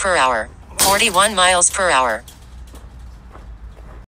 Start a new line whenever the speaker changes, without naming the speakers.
per hour. 41 miles per hour.